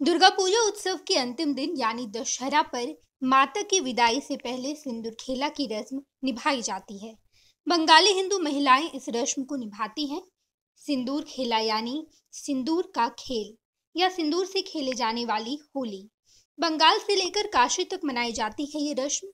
दुर्गा पूजा उत्सव के अंतिम दिन, यानी दशहरा पर माता की विदाई से पहले सिंदूर खेला की रस्म निभाई जाती है। बंगाली हिंदू महिलाएँ इस रस्म को निभाती हैं। सिंदूर खेला यानी सिंदूर का खेल, या सिंदूर से खेले जाने वाली होली। बंगाल से लेकर काशी तक मनाई जाती है ये रस्म।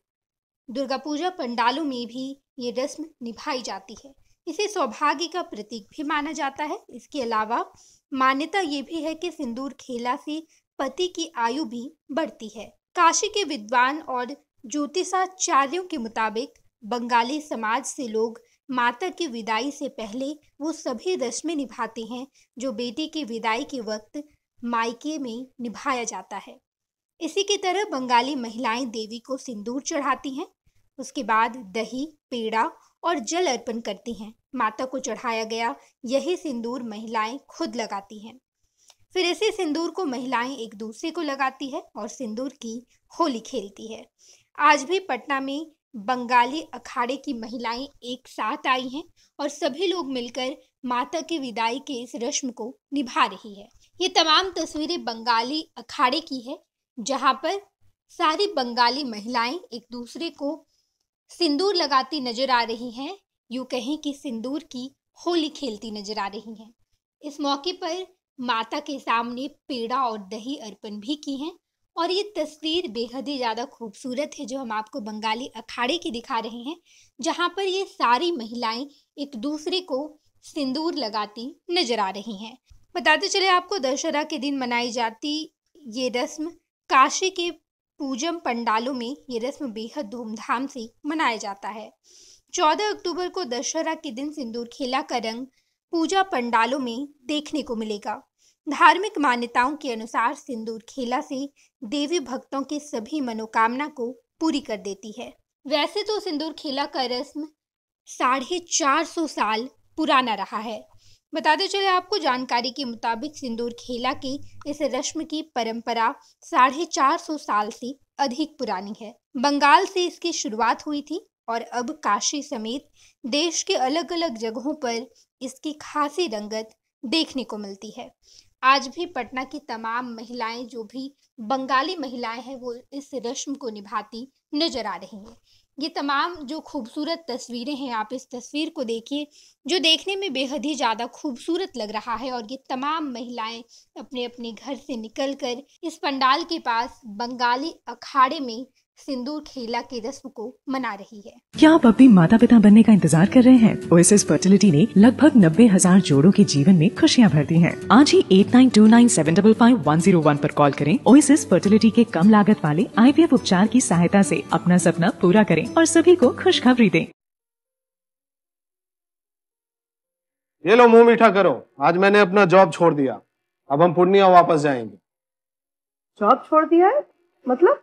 दुर्गा पूजा पंडालों में भी ये रस्म निभाई जाती है। इसे सौभाग्य का प्रतीक भी माना जाता है। इसके अलावा मान्यता ये भी है कि सिंदूर खेला से पति की आयु भी बढ़ती है। काशी के विद्वान और ज्योतिषाचार्यों के मुताबिक बंगाली समाज से लोग माता की विदाई से पहले वो सभी रस्में निभाते हैं, जो बेटी की विदाई के वक्त मायके में निभाया जाता है। इसी की तरह बंगाली महिलाएँ देवी को सिंदूर चढ़ाती हैं। उसके बाद दही, पेड़ा और जल अर्पण करती हैं। माता को चढ़ाया गया, यही सिंदूर महिलाएँ खुद लगाती हैं। फिर इसी सिंदूर को महिलाएँ एक दूसरे को लगाती है और सिंदूर की होली खेलती है। आज भी पटना में बंगाली अखाड़े की महिलाएँ एक साथ आई हैं और सभी लोग मिलकर माता की विदाई के इस रस्म को निभा रही है। ये तमाम तस्वीरें बंगाली अखाड़े की है, जहाँ पर सारी बंगाली महिलाएँ एक दूसरे को सिंदूर लगाती नज़र आ रही हैं, यूँ कहें कि सिंदूर की होली खेलती नज़र आ रही हैं। इस मौके पर माता के सामने पेड़ा और दही अर्पण भी की हैं और ये तस्वीर बेहद ही ज़्यादा खूबसूरत है, जो हम आपको बंगाली अखाड़े की दिखा रहे हैं, जहाँ पर ये सारी महिलाएँ एक दूसरे को सिंदूर लगाती नज़र आ रही हैं। बताते चले आपको दशहरा के दिन मनाई जाती ये रस्म काशी के पूजम पंडालों में ये रस्म बेहद धूमधाम से मनाया जाता है। चौदह अक्टूबर को दशहरा के दिन सिंदूर खेला का रंग पूजा पंडालों में देखने को मिलेगा। धार्मिक मान्यताओं के अनुसार सिंदूर खेला से देवी भक्तों के सभी मनोकामना को पूरी कर देती है। वैसे तो सिंदूर खेला का रस्म साढ़े चार सौ साल पुराना रहा है। बताते चले आपको जानकारी के मुताबिक सिंदूर खेला की इस रस्म की परंपरा साढ़े चार सौ साल से अधिक पुरानी है। बंगाल से इसकी शुरुआत हुई थी और अब काशी समेत देश के अलग अलग जगहों पर इसकी खासी रंगत देखने को मिलती है। आज भी पटना की तमाम महिलाएँ जो भी बंगाली महिलाएँ हैं, वो इस रस्म को निभाती नज़र आ रही हैं। ये तमाम जो खूबसूरत तस्वीरें हैं, आप इस तस्वीर को देखिए, जो देखने में बेहद ही ज़्यादा खूबसूरत लग रहा है और ये तमाम महिलाएँ अपने अपने घर से निकलकर इस पंडाल के पास बंगाली अखाड़े में सिंदूर खेला के रस्म को मना रही है। क्या आप अपनी माता पिता बनने का इंतज़ार कर रहे हैं? ओएसएस फर्टिलिटी ने लगभग नब्बे हज़ार जोड़ों के जीवन में खुशियाँ भर दी हैं। आज ही eight nine two nine seven double five one zero one आरोप कॉल करें। ओएसएस फर्टिलिटी के कम लागत वाले आईवीएफ उपचार की सहायता ऐसी अपना सपना पूरा करें और सभी को खुशखबरी दें। ये लो मुँह मीठा करो। आज मैंने अपना जॉब छोड़ दिया। अब हम पूर्णिया वापस जाएँगे। जॉब छोड़ दिया है? मतलब?